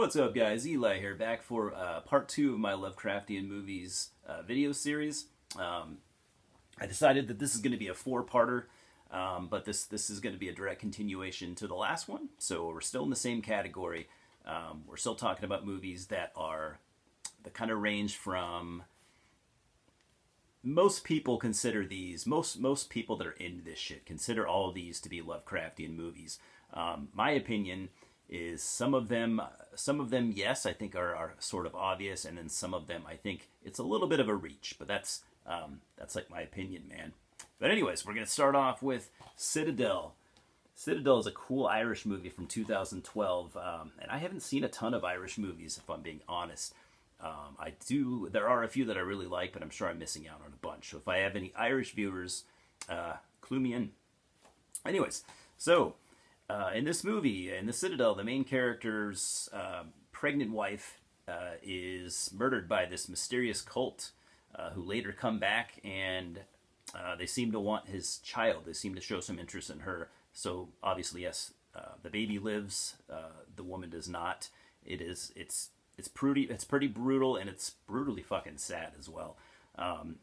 What's up, guys? Eli here, back for uh, part two of my Lovecraftian movies uh, video series. Um, I decided that this is going to be a four-parter, um, but this this is going to be a direct continuation to the last one. So we're still in the same category. Um, we're still talking about movies that are the kind of range from most people consider these most most people that are into this shit consider all of these to be Lovecraftian movies. Um, my opinion is some of them some of them yes I think are, are sort of obvious, and then some of them I think it's a little bit of a reach. But that's um, that's like my opinion, man. But anyways, we're gonna start off with Citadel. Citadel is a cool Irish movie from 2012, um, and I haven't seen a ton of Irish movies if I'm being honest. Um, I do. There are a few that I really like, but I'm sure I'm missing out on a bunch. So if I have any Irish viewers, uh, clue me in. Anyways, so uh, in this movie, in the Citadel, the main character's uh, pregnant wife uh, is murdered by this mysterious cult, uh, who later come back and uh, they seem to want his child. They seem to show some interest in her. So obviously, yes, the baby lives. the woman does not. It is. It's it's pretty it's pretty brutal and it's brutally fucking sad as well. Um,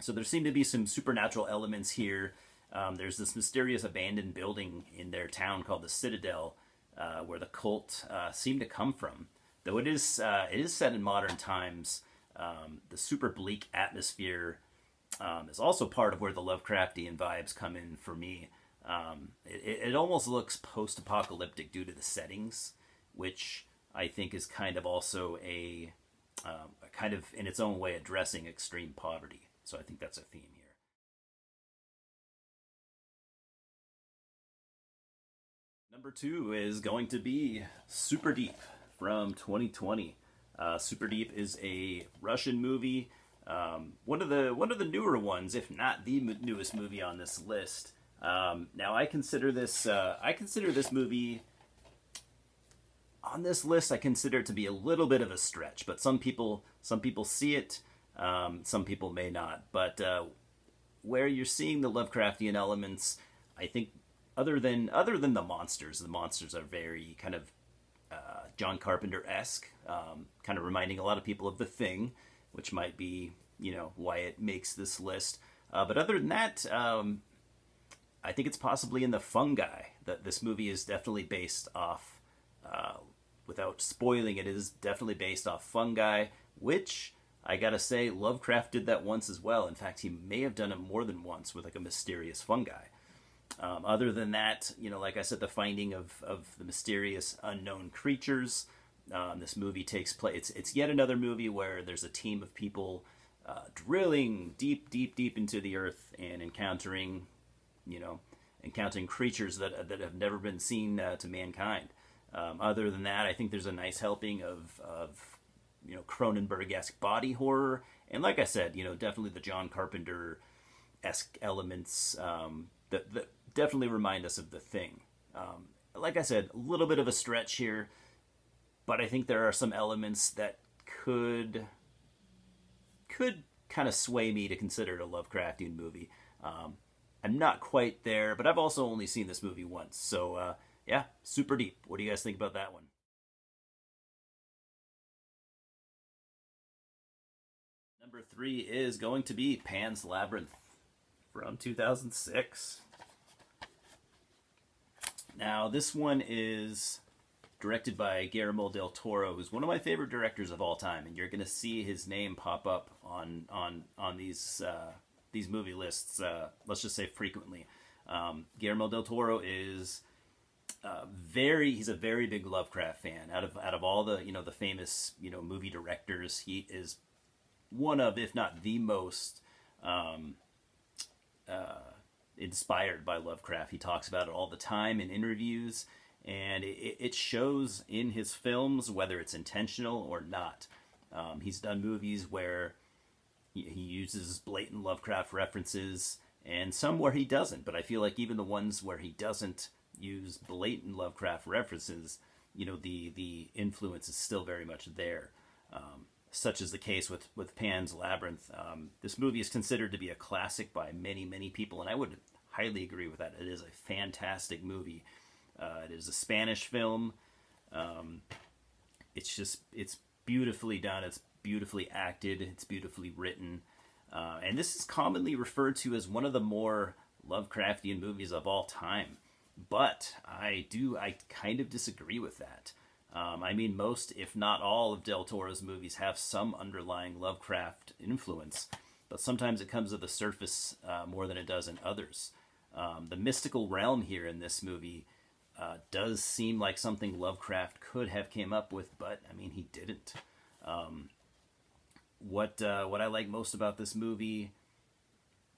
so there seem to be some supernatural elements here. Um, there's this mysterious abandoned building in their town called the Citadel, uh, where the cult uh, seem to come from. Though it is uh, it is set in modern times, um, the super bleak atmosphere um, is also part of where the Lovecraftian vibes come in for me. Um, it, it almost looks post-apocalyptic due to the settings, which I think is kind of also a, a kind of in its own way addressing extreme poverty. So I think that's a theme here. Number two is going to be Super Deep from 2020. Uh, Super Deep is a Russian movie, um, one of the one of the newer ones, if not the newest movie on this list. Um, now I consider this uh, I consider this movie on this list, I consider it to be a little bit of a stretch, but some people some people see it, um, some people may not. But uh, where you're seeing the Lovecraftian elements, I think other than other than the monsters, the monsters are very kind of uh, John Carpenter esque, um, kind of reminding a lot of people of The Thing, which might be you know why it makes this list. Uh, but other than that, um, I think it's possibly in the fungi that this movie is definitely based off uh, without spoiling it, it is definitely based off fungi, which I gotta say, Lovecraft did that once as well. In fact, he may have done it more than once with like a mysterious fungi. Um, other than that, you know, like I said, the finding of, of the mysterious unknown creatures. Um, this movie takes place. It's it's yet another movie where there's a team of people uh, drilling deep, deep, deep into the earth and encountering, you know, encountering creatures that that have never been seen uh, to mankind. Um, other than that, I think there's a nice helping of, of you know Cronenberg-esque body horror, and like I said, you know definitely the John Carpenter-esque elements um, that definitely remind us of the thing. Um, like I said, a little bit of a stretch here, but I think there are some elements that could could kind of sway me to consider it a Lovecraftian movie. Um, I'm not quite there, but I've also only seen this movie once, so. Uh, yeah, super deep. What do you guys think about that one? Number three is going to be Pan's Labyrinth from 2006. Now, this one is directed by Guillermo del Toro, who's one of my favorite directors of all time, and you're going to see his name pop up on on on these uh, these movie lists. Uh, let's just say frequently. Um, Guillermo del Toro is uh, very he's a very big Lovecraft fan. Out of out of all the you know the famous you know movie directors, he is one of if not the most um, uh, inspired by Lovecraft. He talks about it all the time in interviews, and it, it shows in his films whether it's intentional or not. Um, he's done movies where he, uses blatant Lovecraft references, and some where he doesn't. But I feel like even the ones where he doesn't use blatant Lovecraft references, you know, the the influence is still very much there. Um, such is the case with with Pan's Labyrinth. Um, this movie is considered to be a classic by many many people, and I would highly agree with that. It is a fantastic movie. Uh, it is a Spanish film. Um, it's just it's beautifully done. It's beautifully acted. It's beautifully written. Uh, and this is commonly referred to as one of the more Lovecraftian movies of all time. But I do, I kind of disagree with that. Um, I mean, most, if not all, of Del Toro's movies have some underlying Lovecraft influence, but sometimes it comes to the surface uh, more than it does in others. Um, the mystical realm here in this movie uh, does seem like something Lovecraft could have came up with, but I mean, he didn't. Um, what uh, what I like most about this movie,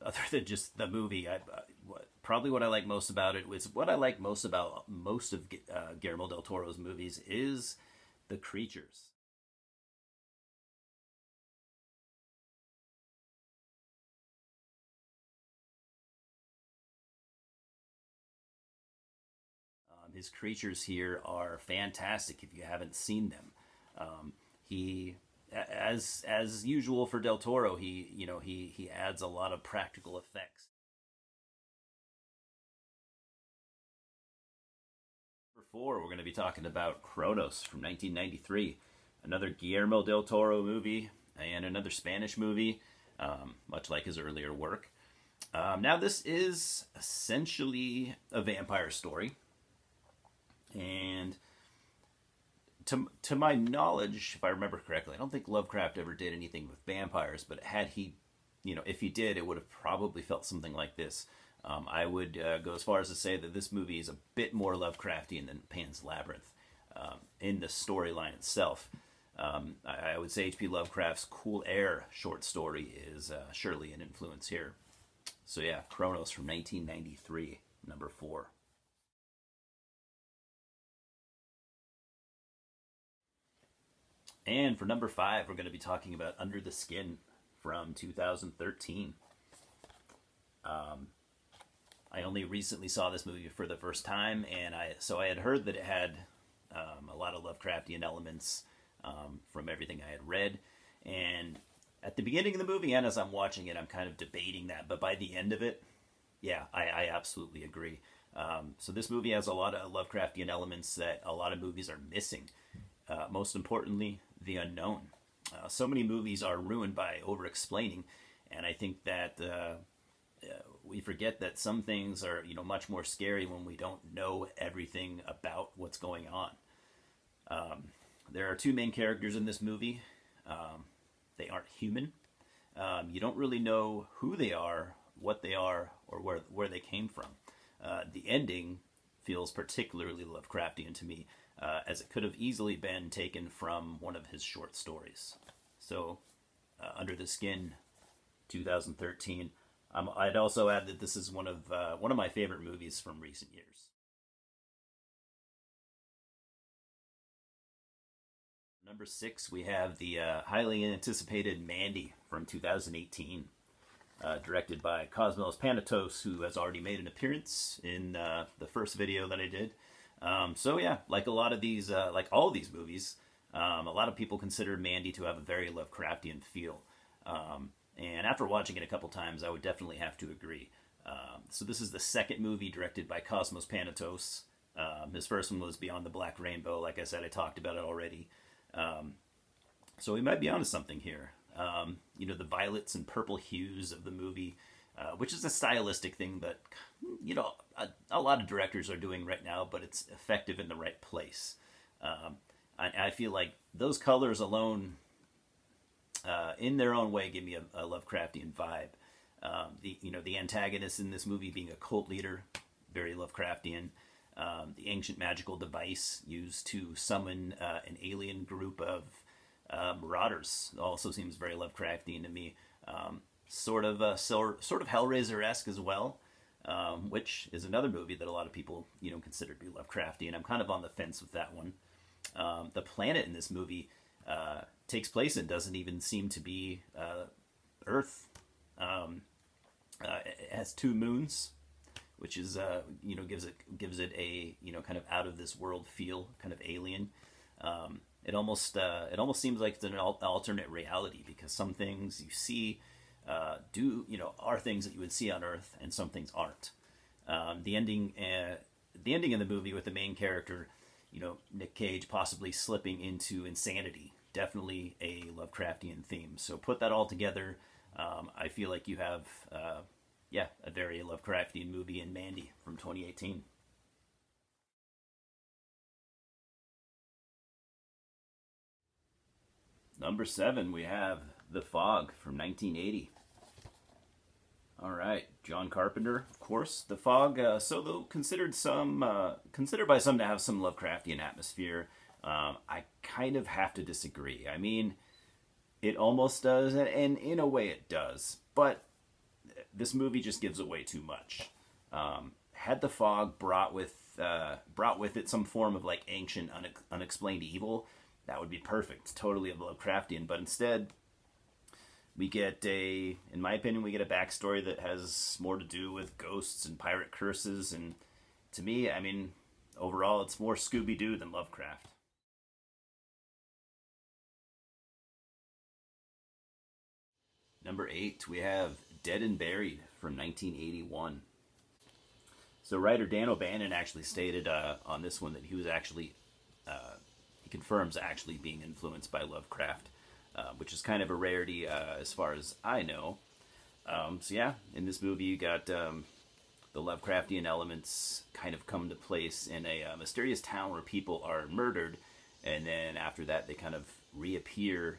other than just the movie, I, what, probably what I like most about it was what I like most about most of uh, Guillermo del Toro's movies is the creatures. Um, his creatures here are fantastic if you haven't seen them. Um, he as as usual for Del Toro, he you know he he adds a lot of practical effects. Four, we're going to be talking about Cronos from 1993, another Guillermo del Toro movie and another Spanish movie, um, much like his earlier work. Um, now, this is essentially a vampire story, and to to my knowledge, if I remember correctly, I don't think Lovecraft ever did anything with vampires. But had he, you know, if he did, it would have probably felt something like this. Um, I would uh, go as far as to say that this movie is a bit more Lovecraftian than Pan's Labyrinth um, in the storyline itself. Um, I, I, would say H.P. Lovecraft's Cool Air short story is uh, surely an influence here. So yeah, Cronos from 1993, number four. And for number five, we're going to be talking about Under the Skin from 2013. Um, I only recently saw this movie for the first time, and I so I had heard that it had um, a lot of Lovecraftian elements um, from everything I had read. And at the beginning of the movie, and as I'm watching it, I'm kind of debating that. But by the end of it, yeah, I, I absolutely agree. Um, so this movie has a lot of Lovecraftian elements that a lot of movies are missing. Uh, most importantly, the unknown. Uh, so many movies are ruined by over explaining, and I think that uh, uh, we forget that some things are you know much more scary when we don't know everything about what's going on. Um, there are two main characters in this movie. Um, they aren't human. Um, you don't really know who they are, what they are, or where where they came from. Uh, the ending feels particularly Lovecraftian to me uh, as it could have easily been taken from one of his short stories. So, uh, Under the Skin, 2013. Um, I'd also add that this is one of uh, one of my favorite movies from recent years. Number six, we have the uh, highly anticipated Mandy from 2018, uh, directed by Cosmos Panatos, who has already made an appearance in uh, the first video that I did. Um, so yeah, like a lot of these, uh, like all these movies, um, a lot of people consider Mandy to have a very Lovecraftian feel. Um, and after watching it a couple times, I would definitely have to agree. Um, so this is the second movie directed by Cosmos Panatos. Um, his first one was Beyond the Black Rainbow. Like I said, I talked about it already. Um, so we might be onto something here. you know, the violets and purple hues of the movie uh, which is a stylistic thing that you know a, a, lot of directors are doing right now, but it's effective in the right place. Um, I, I, feel like those colors alone, uh, in their own way, give me a, a Lovecraftian vibe. Um, the you know the antagonist in this movie being a cult leader, very Lovecraftian. Um, the ancient magical device used to summon uh, an alien group of uh, marauders also seems very Lovecraftian to me. Um, sort of uh, sort of Hellraiser esque as well, um, which is another movie that a lot of people you know consider to be Lovecraftian. And I'm kind of on the fence with that one. Um, the planet in this movie uh, takes place and doesn't even seem to be uh, Earth. Um, uh, it has two moons, which is uh, you know gives it gives it a you know kind of out of this world feel, kind of alien. Um, it almost uh, it almost seems like it's an alternate reality because some things you see do you know are things that you would see on Earth, and some things aren't. Um, the ending, the ending of the movie with the main character, you know, Nick Cage possibly slipping into insanity. Definitely a Lovecraftian theme. So put that all together. Um, I feel like you have, uh, yeah, a very Lovecraftian movie in Mandy from 2018. Number seven, we have The Fog from 1980. All right, John Carpenter, of course. The Fog, uh, so though considered some, uh, considered by some to have some Lovecraftian atmosphere, um, I kind of have to disagree. I mean, it almost does, and in a way it does, but this movie just gives away too much. Um, had the fog brought with uh, brought with it some form of like ancient unex- unexplained evil, that would be perfect, totally Lovecraftian. But instead, we get a, in my opinion, we get a backstory that has more to do with ghosts and pirate curses. And to me, I mean, overall, it's more Scooby Doo than Lovecraft. Number eight, we have Dead and Buried from 1981. So writer Dan O'Bannon actually stated uh, on this one that he was actually, uh, he confirms actually being influenced by Lovecraft, uh, which is kind of a rarity uh, as far as I know. Um, so yeah, in this movie you got um, the Lovecraftian elements kind of come to place in a uh, mysterious town where people are murdered, and then after that they kind of reappear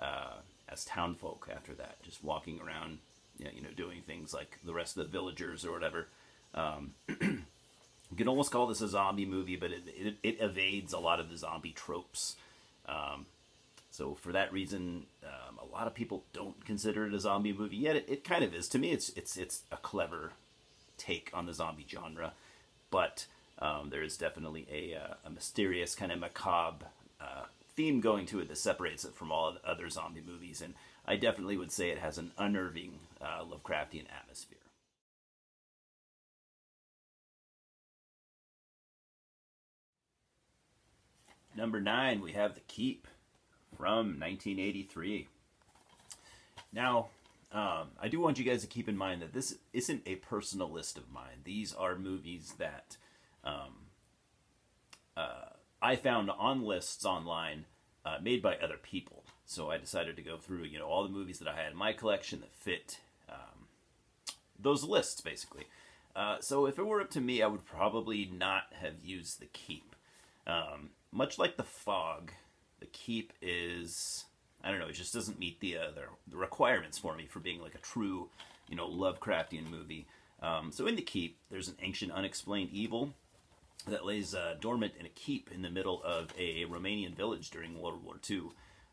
uh, as townfolk after that, just walking around, you know, you know, doing things like the rest of the villagers or whatever. Um, you can almost call this a zombie movie, but it, it, it evades a lot of the zombie tropes. Um, so for that reason, um, a lot of people don't consider it a zombie movie. Yet it, it, kind of is. To me, it's it's it's a clever take on the zombie genre, but um, there is definitely a, uh, a mysterious kind of macabre uh, theme going to it that separates it from all other zombie movies, and I definitely would say it has an unnerving uh, Lovecraftian atmosphere. Number nine, we have The Keep from 1983. Now, um, I do want you guys to keep in mind that this isn't a personal list of mine. These are movies that um, uh, I found on lists online uh, made by other people. So I decided to go through, you know, all the movies that I had in my collection that fit um, those lists, basically. Uh, so if it were up to me, I would probably not have used the Keep. Um, much like the Fog, the Keep is I don't know, it just doesn't meet the, uh, the, requirements for me for being like a true, you know, Lovecraftian movie. Um, so in the Keep, there's an ancient unexplained evil that lays uh, dormant in a keep in the middle of a Romanian village during World War II.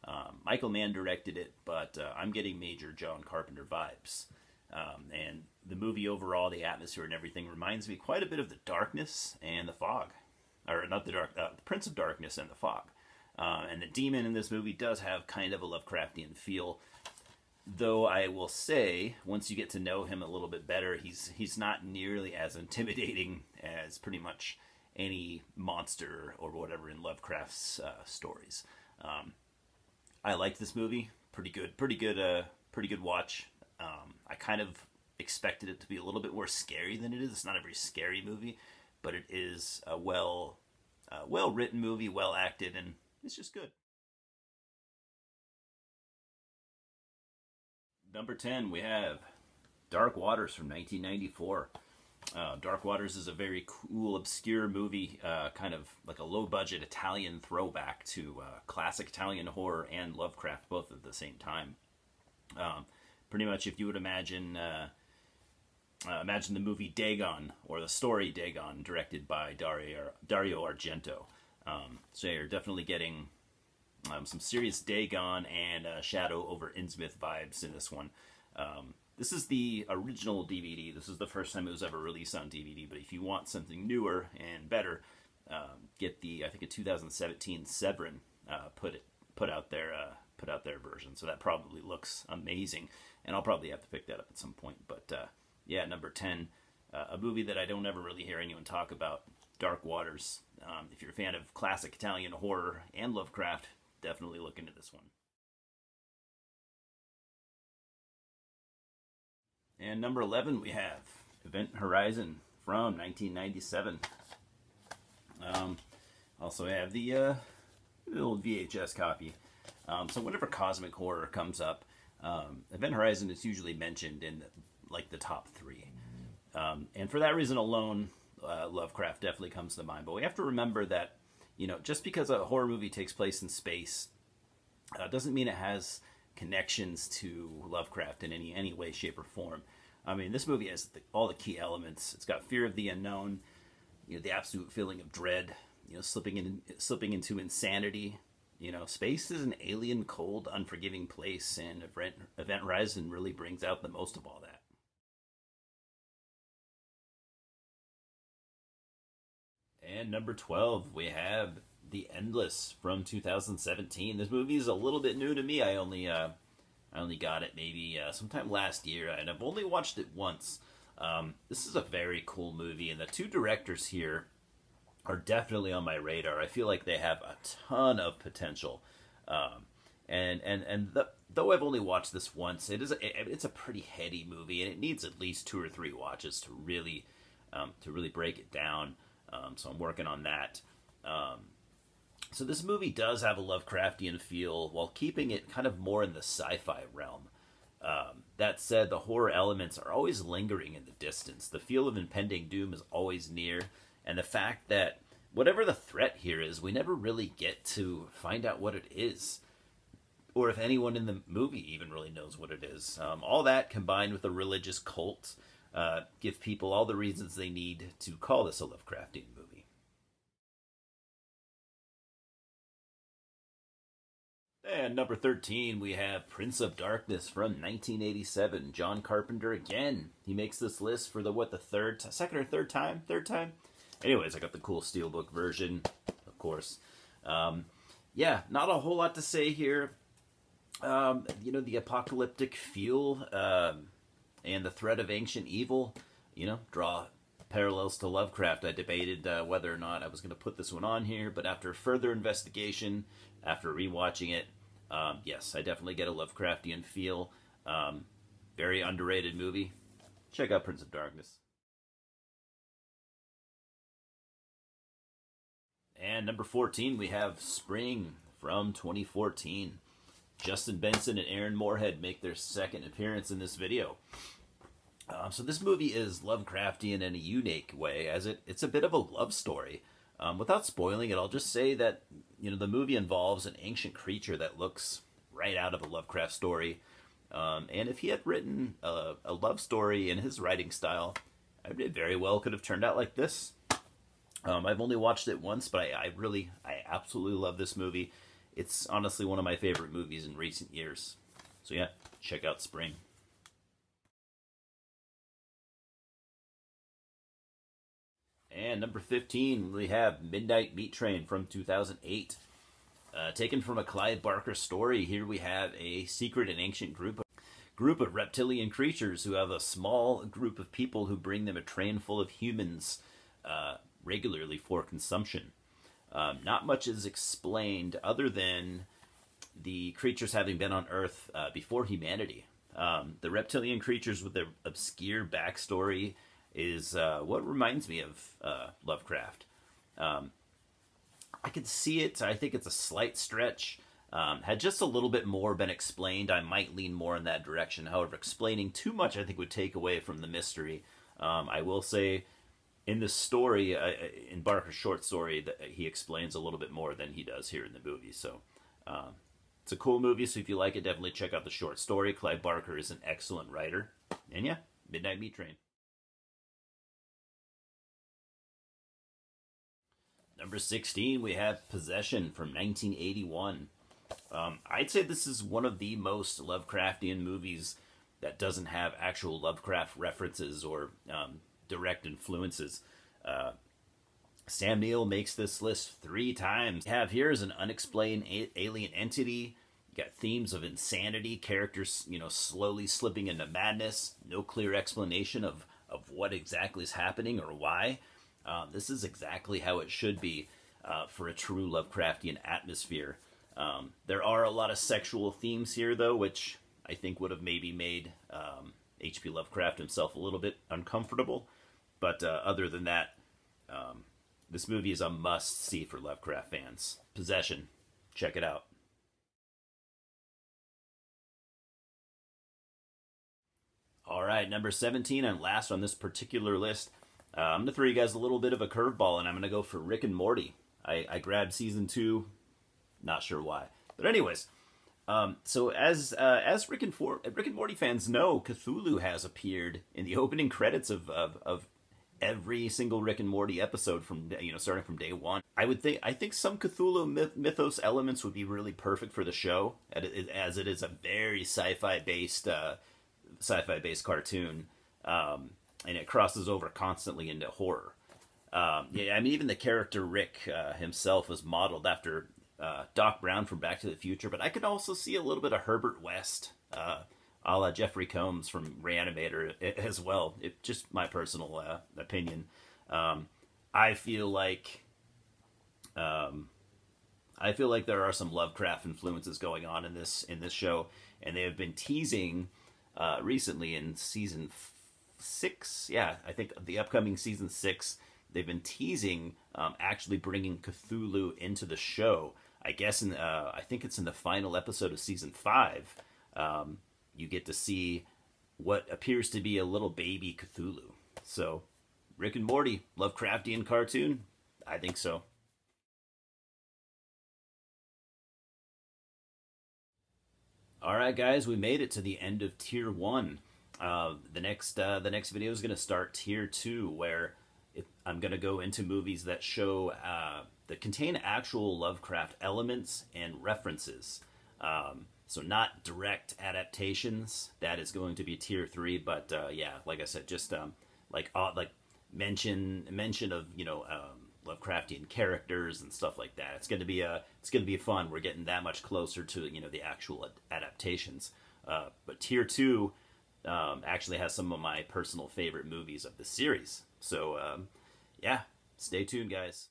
Um, Michael Mann directed it, but uh, I'm getting major John Carpenter vibes. Um, and the movie overall, the atmosphere and everything reminds me quite a bit of The Darkness and The Fog. Or not The Dark, uh, The Prince of Darkness and The Fog. Uh, and the demon in this movie does have kind of a Lovecraftian feel. Though I will say, once you get to know him a little bit better, he's he's not nearly as intimidating as pretty much any monster or whatever in Lovecraft's uh, stories. Um, I like this movie. Pretty good. Pretty good. Uh, pretty good watch. Um, I kind of expected it to be a little bit more scary than it is. It's not a very scary movie, but it is a well, uh, well written movie, well acted, and it's just good. Number 10, we have Dark Waters from 1994. Uh, Dark Waters is a very cool, obscure movie, uh, kind of like a low budget Italian throwback to uh, classic Italian horror and Lovecraft, both at the same time. Um, pretty much, if you would imagine. Uh, uh, imagine the movie Dagon or the story Dagon, directed by Dario, Dario Argento. Um, so you're definitely getting um, some serious Dagon and uh, Shadow over Innsmouth vibes in this one. Um, this is the original DVD. This is the first time it was ever released on DVD. But if you want something newer and better, um, get the I think a 2017 Severin uh, put it put out their uh, put out their version. So that probably looks amazing, and I'll probably have to pick that up at some point. But uh, yeah, number 10, uh, a movie that I don't ever really hear anyone talk about. Dark Waters. Um, if you're a fan of classic Italian horror and Lovecraft, definitely look into this one. And number 11, we have Event Horizon from 1997. Um, Also have the uh, little VHS copy. Um, so whenever cosmic horror comes up, um, Event Horizon is usually mentioned in like the top three. Um, and for that reason alone, uh, Lovecraft definitely comes to mind. But we have to remember that, you know, just because a horror movie takes place in space uh, doesn't mean it has connections to Lovecraft in any any way, shape, or form. I mean, this movie has the, all the key elements. It's got fear of the unknown, you know, the absolute feeling of dread, you know, slipping in, slipping into insanity. You know, space is an alien, cold, unforgiving place, and Event, Event Horizon really brings out the most of all that. And number 12, we have The Endless from 2017. This movie is a little bit new to me. I only uh, I only got it maybe uh, sometime last year, and I've only watched it once. Um, this is a very cool movie, and the two directors here are definitely on my radar. I feel like they have a ton of potential. Um, and and and the, though I've only watched this once, it is a, it's a pretty heady movie, and it needs at least two or three watches to really um, to really break it down. Um, so I'm working on that. Um, so this movie does have a Lovecraftian feel while keeping it kind of more in the sci-fi realm. Um, that said, the horror elements are always lingering in the distance. The feel of impending doom is always near, and the fact that whatever the threat here is, we never really get to find out what it is, or if anyone in the movie even really knows what it is. Um, all that combined with a religious cult uh, give people all the reasons they need to call this a Lovecraftian movie. And number 13, we have Prince of Darkness from 1987. John Carpenter again. He makes this list for the, what, the third, second or third time? Third time? Anyways, I got the cool Steelbook version, of course. Um, yeah, not a whole lot to say here. Um, you know, the apocalyptic feel. Um, and the threat of ancient evil, you know, draw parallels to Lovecraft. I debated uh, whether or not I was going to put this one on here, but after further investigation, after rewatching it, um, yes, I definitely get a Lovecraftian feel. Um, very underrated movie. Check out Prince of Darkness. And number 14, we have Spring from 2014. Justin Benson and Aaron Moorhead make their second appearance in this video. Um, so this movie is Lovecraftian in a unique way, as it, it's a bit of a love story. Um, without spoiling it, I'll just say that you know the movie involves an ancient creature that looks right out of a Lovecraft story. Um, and if he had written a, a, love story in his writing style, it very well could have turned out like this. Um, I've only watched it once, but I, I really, I absolutely love this movie. It's honestly one of my favorite movies in recent years. So yeah, check out Spring. And number 15, we have Midnight Meat Train from 2008. Uh, taken from a Clive Barker story, here we have a secret and ancient group of, group of reptilian creatures who have a small group of people who bring them a train full of humans uh, regularly for consumption. Um, not much is explained other than the creatures having been on Earth uh, before humanity. Um, the reptilian creatures with their obscure backstory is uh, what reminds me of uh, Lovecraft. Um, I could see it. I think it's a slight stretch. Um, had just a little bit more been explained, I might lean more in that direction. However, explaining too much, I think, would take away from the mystery. Um, I will say in the story, uh, in Barker's short story, that he explains a little bit more than he does here in the movie. So um, it's a cool movie. So if you like it, definitely check out the short story. Clive Barker is an excellent writer. And yeah, Midnight Meat Train. Number 16, we have Possession from 1981. Um, I'd say this is one of the most Lovecraftian movies that doesn't have actual Lovecraft references or um, direct influences. Uh, Sam Neill makes this list three times. Have here is an unexplained alien entity. You got themes of insanity, characters, you know, slowly slipping into madness. No clear explanation of of what exactly is happening or why. Um, this is exactly how it should be uh, for a true Lovecraftian atmosphere. Um, there are a lot of sexual themes here, though, which I think would have maybe made H.P. Um, Lovecraft himself a little bit uncomfortable. But uh, other than that, um, this movie is a must see for Lovecraft fans. Possession, check it out. All right, number 17 and last on this particular list. Uh, I'm going to throw you guys a little bit of a curveball, and I'm going to go for Rick and Morty. I, I grabbed season two, not sure why. But, anyways, um, so as uh, as Rick and, For- Rick and Morty fans know, Cthulhu has appeared in the opening credits of, of, of every single Rick and Morty episode from you know starting from day one. I would think I think some Cthulhu myth- mythos elements would be really perfect for the show, as it is a very sci-fi based uh, sci-fi based cartoon, um, and it crosses over constantly into horror. Um, yeah, I mean, even the character Rick uh, himself was modeled after uh, Doc Brown from Back to the Future, but I could also see a little bit of Herbert West, uh, a la Jeffrey Combs from Reanimator as well. It, just my personal uh, opinion. Um, I feel like, um, I feel like there are some Lovecraft influences going on in this in this show, and they have been teasing uh, recently in season six. Yeah, I think the upcoming season six. They've been teasing um, actually bringing Cthulhu into the show. I guess in uh, I think it's in the final episode of season five. Um, you get to see what appears to be a little baby Cthulhu. So, Rick and Morty, Lovecraftian cartoon? I think so. All right, guys, we made it to the end of tier one. Uh, the next uh, the next video is going to start tier two, where it, I'm going to go into movies that show uh, that contain actual Lovecraft elements and references. Um, so not direct adaptations. That is going to be tier three. But uh, yeah, like I said, just um, like uh, like mention mention of you know um, Lovecraftian characters and stuff like that. It's going to be a it's going to be fun. We're getting that much closer to you know the actual adaptations. Uh, but tier two um, actually has some of my personal favorite movies of the series. So um, yeah, stay tuned, guys.